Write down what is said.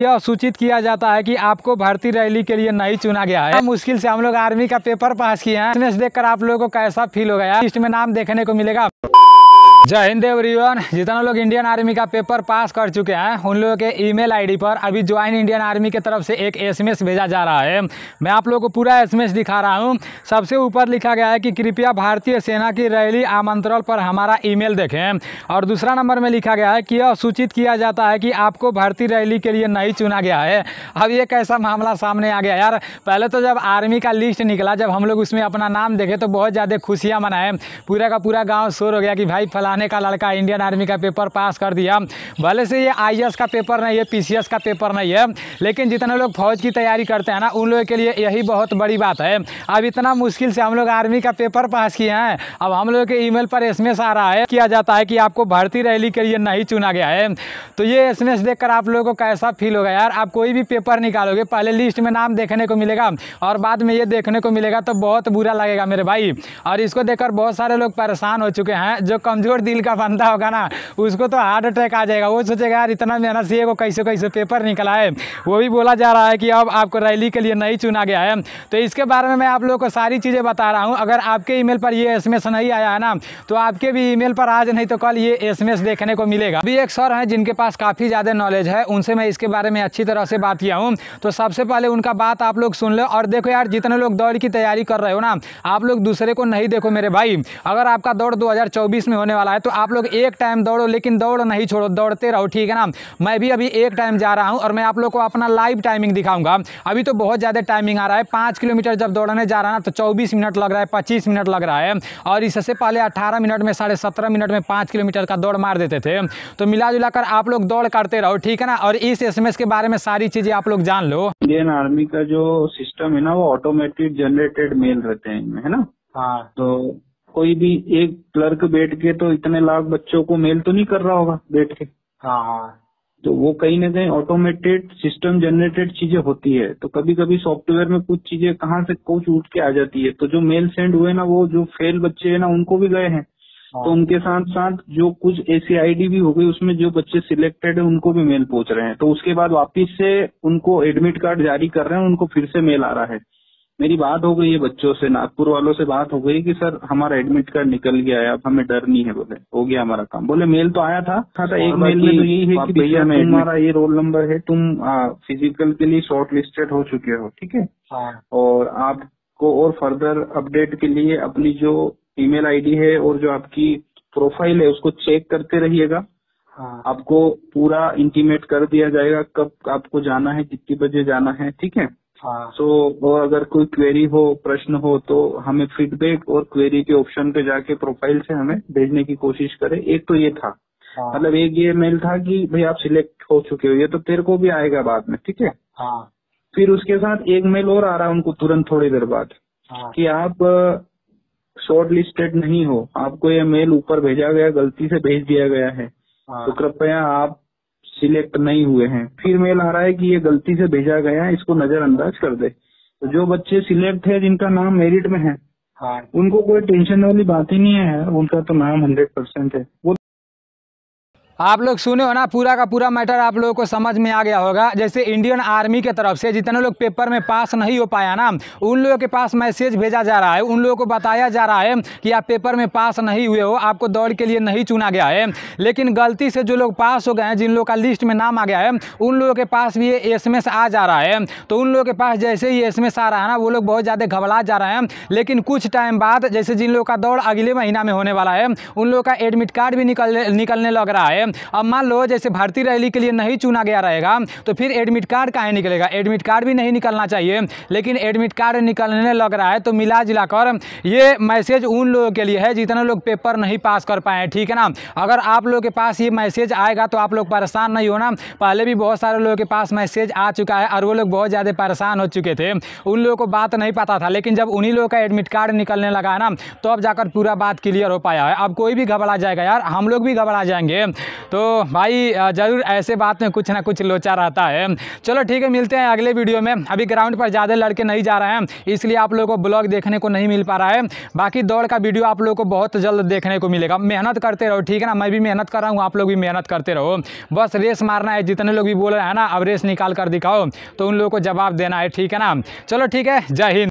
यह सूचित किया जाता है कि आपको भर्ती रैली के लिए नहीं चुना गया है। मुश्किल से हम लोग आर्मी का पेपर पास किए हैं। देखकर आप लोगों को कैसा फील हो गया लिस्ट में नाम देखने को मिलेगा। जय हिंद एवरीवन जितना लोग इंडियन आर्मी का पेपर पास कर चुके हैं, उन लोगों के ईमेल आईडी पर अभी ज्वाइन इंडियन आर्मी की तरफ़ से एक एसएमएस भेजा जा रहा है। मैं आप लोगों को पूरा एसएमएस दिखा रहा हूँ। सबसे ऊपर लिखा गया है कि कृपया भारतीय सेना की रैली आमंत्रण पर हमारा ईमेल देखें। और दूसरा नंबर में लिखा गया है कि यह सूचित किया जाता है कि आपको भर्ती रैली के लिए नहीं चुना गया है। अब ये कैसा मामला सामने आ गया यार? पहले तो जब आर्मी का लिस्ट निकला, जब हम लोग उसमें अपना नाम देखे तो बहुत ज़्यादा खुशियाँ मनाए। पूरा का पूरा गाँव शोर हो गया कि भाई फलाने का लड़का इंडियन आर्मी का पेपर पास कर दिया। भले से ये आईएएस का पेपर नहीं है पीसीएस का पेपर नहीं है, लेकिन जितने लोग फौज की तैयारी करते हैं ना, उन लोगों के लिए यही बहुत बड़ी बात है। अब इतना मुश्किल से हम लोग आर्मी का पेपर पास किए हैं। अब हम लोग के ईमेल पर एसएमएस आ रहा है, किया जाता है कि आपको भर्ती रैली के लिए नहीं चुना गया है। तो ये एसएमएस देखकर आप लोगों को कैसा फील होगा यार? आप कोई भी पेपर निकालोगे, पहले लिस्ट में नाम देखने को मिलेगा और बाद में ये देखने को मिलेगा तो बहुत बुरा लगेगा मेरे भाई। और इसको देखकर बहुत सारे लोग परेशान हो चुके हैं, जो कमज़ोर दिल का बंदा होगा ना, उसको तो हार्ट अटैक आ जाएगा। वो सोचेगा, यार, इतना मेहनत से को कैसे कैसे पेपर निकला है? वो भी बोला जा रहा है कि अब आपको रैली के लिए नहीं चुना गया है। तो इसके बारे में मैं आप लोगों को सारी चीज़ें बता रहा हूँ। अगर आपके ईमेल पर ये एस नहीं आया है ना तो आपके भी ईमेल पर आज नहीं तो कल ये एस देखने को मिलेगा। अभी एक सर हैं जिनके पास काफ़ी ज़्यादा नॉलेज है, उनसे मैं इसके बारे में अच्छी तरह से बात किया हूँ। तो सबसे पहले उनका बात आप लोग सुन लो और देखो यार, जितने लोग दौड़ की तैयारी कर रहे हो ना, आप लोग दूसरे को नहीं देखो मेरे भाई। अगर आपका दौड़ 2024 में होने वाला है तो आप लोग एक टाइम दौड़ो लेकिन दौड़ नहीं छोड़ो दौड़ते रहो ठीक है ना? मैं भी अभी एक टाइम जा रहा हूँ और मैं आप लोग को अपना लाइव टाइमिंग दिखाऊँगा। अभी तो बहुत ज़्यादा टाइमिंग आ रहा है पाँच किलोमीटर जब दौड़ने जा रहा है ना तो चौबीस मिनट लग रहा है पच्चीस मिनट लग रहा है। और इससे पहले अट्ठारह मिनट में साढ़े सत्रह मिनट में पाँच किलोमीटर का दौड़ मार देते थे। तो मिला जुला कर आप लोग दौड़ करते रहो ठीक है ना? और इस एसएमएस के बारे में सारी चीज़ें आप लोग जान लो। इंडियन आर्मी का जो सिस्टम है ना वो ऑटोमेटिक जनरेटेड मेल रहते हैं है ना? हाँ। तो कोई भी एक क्लर्क बैठ के तो इतने लाख बच्चों को मेल तो नहीं कर रहा होगा बैठ के? हाँ हाँ। तो वो कहीं ना कहीं ऑटोमेटेड सिस्टम जनरेटेड चीज़ें होती है। तो कभी कभी सॉफ्टवेयर में कुछ चीज़ें कहाँ से कुछ उठ के आ जाती है। तो जो मेल सेंड हुए ना वो जो फेल बच्चे है ना उनको भी गए हैं। तो उनके साथ साथ जो कुछ ऐसी आईडी भी हो गई उसमें जो बच्चे सिलेक्टेड है उनको भी मेल पहुँच रहे हैं। तो उसके बाद वापिस से उनको एडमिट कार्ड जारी कर रहे हैं उनको फिर से मेल आ रहा है। मेरी बात हो गई है बच्चों से नागपुर वालों से बात हो गई कि सर हमारा एडमिट कार्ड निकल गया है अब हमें डर नहीं है बोले हो गया हमारा काम। बोले मेल तो आया था। था, था एक मेल में तो यही है कि भैया तुम्हारा ये रोल नंबर है तुम फ़िज़िकल के लिए शॉर्ट लिस्टेड हो चुके हो ठीक है? हाँ। और आपको और फर्दर अपडेट के लिए अपनी जो ईमेल आईडी है और जो आपकी प्रोफ़ाइल है उसको चेक करते रहिएगा। हाँ। आपको पूरा इंटीमेट कर दिया जाएगा कब आपको जाना है कितनी बजे जाना है ठीक है? हाँ। सो वो अगर कोई क्वेरी हो प्रश्न हो तो हमें फीडबैक और क्वेरी के ऑप्शन पे जाके प्रोफ़ाइल से हमें भेजने की कोशिश करें। एक तो ये था। हाँ। मतलब एक ये मेल था कि भाई आप सिलेक्ट हो चुके हो ये तो तेरे को भी आएगा बाद में ठीक है? हाँ। फिर उसके साथ एक मेल और आ रहा है उनको तुरंत थोड़ी देर बाद हाँ। कि आप शॉर्ट लिस्टेड नहीं हो। आपको ये मेल ऊपर भेजा गया गलती से भेज दिया गया है। तो हाँ कृपया आप सिलेक्ट नहीं हुए हैं। फिर मेल आ रहा है कि ये गलती से भेजा गया है इसको नजरअंदाज कर दे। तो जो बच्चे सिलेक्ट है जिनका नाम मेरिट में है हाँ। उनको कोई टेंशन वाली बात ही नहीं है। उनका तो नाम हंड्रेड परसेंट है। वो आप लोग सुने हो ना, पूरा का पूरा मैटर आप लोगों को समझ में आ गया होगा। जैसे इंडियन आर्मी के तरफ़ से जितने लोग पेपर में पास नहीं हो पाया ना, उन लोगों के पास मैसेज भेजा जा रहा है, उन लोगों को बताया जा रहा है कि आप पेपर में पास नहीं हुए हो, आपको दौड़ के लिए नहीं चुना गया है। लेकिन गलती से जो लोग पास हो गए हैं, जिन लोगों का लिस्ट में नाम आ गया है, उन लोगों के पास भी ये एस आ जा रहा है। तो उन लोगों के पास जैसे ही एस आ रहा है ना, वो लोग बहुत ज़्यादा घबरा जा रहे हैं। लेकिन कुछ टाइम बाद जैसे जिन लोगों का दौड़ अगले महीना में होने वाला है, उन लोगों का एडमिट कार्ड भी निकलने निकलने लग रहा है। अब मान लो जैसे भर्ती रैली के लिए नहीं चुना गया रहेगा तो फिर एडमिट कार्ड कहाँ निकलेगा? एडमिट कार्ड भी नहीं निकलना चाहिए, लेकिन एडमिट कार्ड निकलने लग रहा है तो मिला जुला कर ये मैसेज उन लोगों के लिए है जितने लोग पेपर नहीं पास कर पाए ठीक है ना? अगर आप लोगों के पास ये मैसेज आएगा तो आप लोग परेशान नहीं होना। पहले भी बहुत सारे लोगों के पास मैसेज आ चुका है, और वो लोग बहुत ज़्यादा परेशान हो चुके थे। उन लोगों को बात नहीं पता था, लेकिन जब उन्हीं लोगों का एडमिट कार्ड निकलने लगा है ना तो अब जाकर पूरा बात क्लियर हो पाया है। अब कोई भी घबरा जाएगा यार, हम लोग भी घबरा जाएँगे। तो भाई ज़रूर ऐसे बात में कुछ ना कुछ लोचा रहता है। चलो ठीक है, मिलते हैं अगले वीडियो में। अभी ग्राउंड पर ज़्यादा लड़के नहीं जा रहे हैं, इसलिए आप लोगों को ब्लॉग देखने को नहीं मिल पा रहा है। बाकी दौड़ का वीडियो आप लोगों को बहुत जल्द देखने को मिलेगा। मेहनत करते रहो, ठीक है ना? मैं भी मेहनत कर रहा हूँ, आप लोग भी मेहनत करते रहो। बस रेस मारना है, जितने लोग भी बोल रहे हैं ना, अब रेस निकाल कर दिखाओ। तो उन लोगों को जवाब देना है, ठीक है ना? चलो ठीक है, जय हिंद।